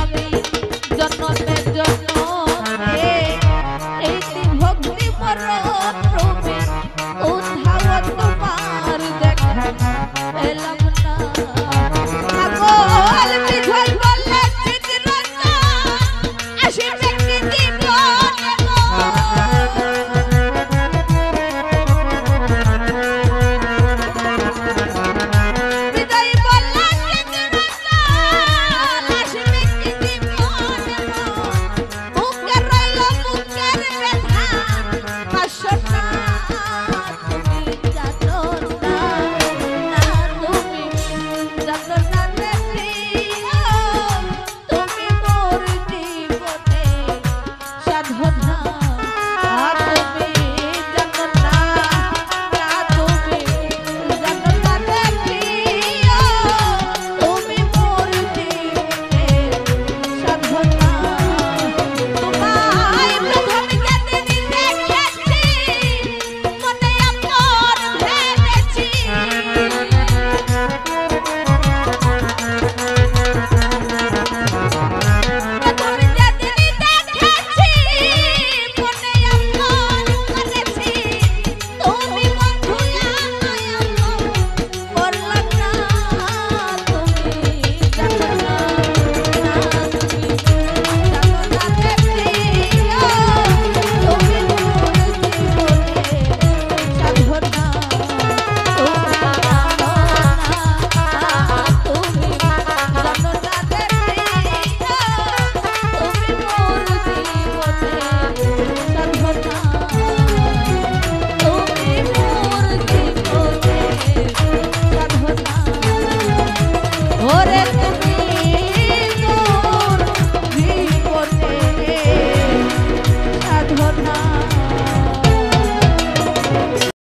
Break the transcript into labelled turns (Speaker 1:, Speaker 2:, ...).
Speaker 1: love me. Just not let just.